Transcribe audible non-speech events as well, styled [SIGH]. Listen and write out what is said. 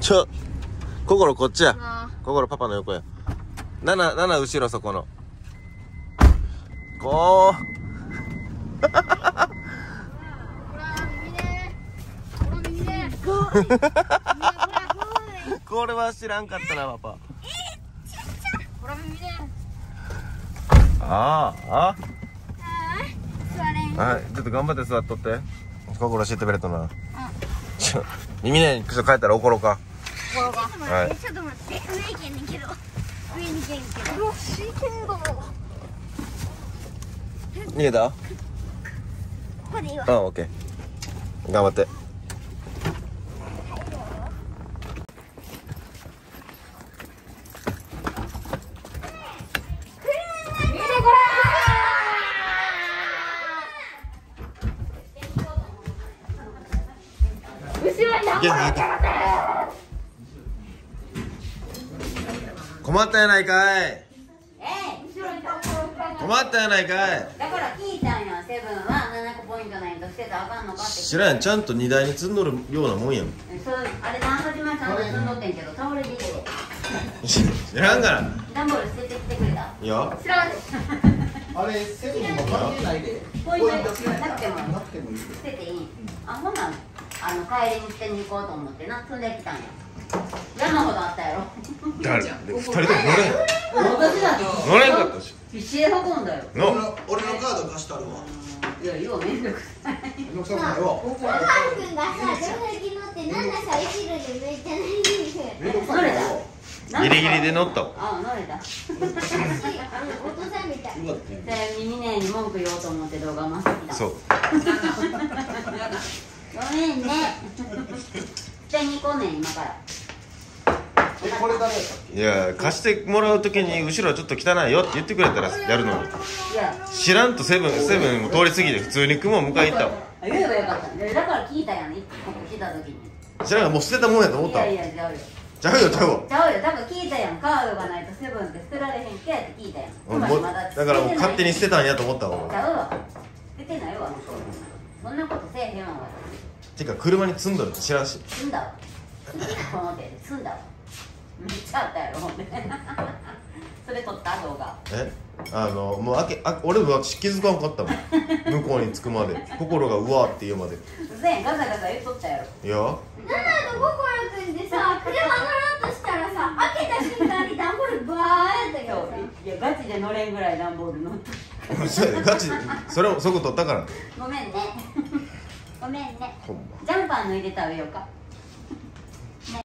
ちょ心こっちや。な心パパの横や。7、7後ろそこの。こう。[LAUGHS] これは知らんかったな、パパ。ほら耳ねああ、座れんあ。はい、ちょっと頑張って座っとって。心教えてくれとな。ちょ、耳ね、ちょっと帰ったら怒ろうか。ほらかはい。ちょっと待って上行けんねんけど上に行けんけどうだ逃げた？ここでいいわうん、オッケー。頑張って困ったやないかい。え後ろにタコを使って困ったやないかい。だから聞いたんやセブンは。7個ポイントないとしてたらあかんのかって。知らん。やん、ちゃんと荷台に積んどるようなもんやん。そうあれ何始まりさんで積んどってんけど倒れてきて。知らんから。段ボール捨ててきてくれた。いいよ。知らんあれセブンも関係な？いで。ポイントなくても。なくてもいい。捨てていい。あほなあの帰りに捨てに行こうと思ってな。積んできたんや。山ほどあったやろ。誰？二人とも乗れん。私だと乗れんかったし。必死で運んだよ。の。俺のカード貸したるわいやようめんどくさい。めんどくさくないわお母くんがさ両席乗ってなんさくないわギリギリで乗ったわ。あ乗れた。お父さんみ文句言おうと思って動画回ってきた。そう。[LAUGHS] ね捨てに行こうねん今からいや、貸してもらうときに後ろはちょっと汚いよって言ってくれたらやるのに。いや知らんとセブン、セブンを通り過ぎて普通に雲迎え行ったわ。あ言えばよかったねだから聞いたやんここ来た時に知らんがもう捨てたもんやと思ったわいやい。やちゃうよちゃうよ、ちゃうわ。ちゃうよ多分聞いたやんカードがないとセブンって捨てられへんけって聞いたやんうんもうだからもう勝手に捨てたんやと思ったちわ。ゃうわ捨ててないわそんなことせえへんわてか車に積んどるって知らんし。私済んだわこの手で済んだわめっちゃあったやろほんでそれ撮った動画え？あの、もう開け、あ俺も気づかんかったもん。[LAUGHS] 向こうに着くまで。心がうわーって言うまで。うせやんガサガサ言っとったやろいや。なの心くんでさ [LAUGHS] 車乗ろうとしたらさ開けた瞬間にダンボールバーやったけどさいやガチで乗れんぐらい段ボール乗った [LAUGHS] そうやで、ガチで。それもそこ取ったから。ごめんねごめんねほんま。ジャンパー脱いで食べようか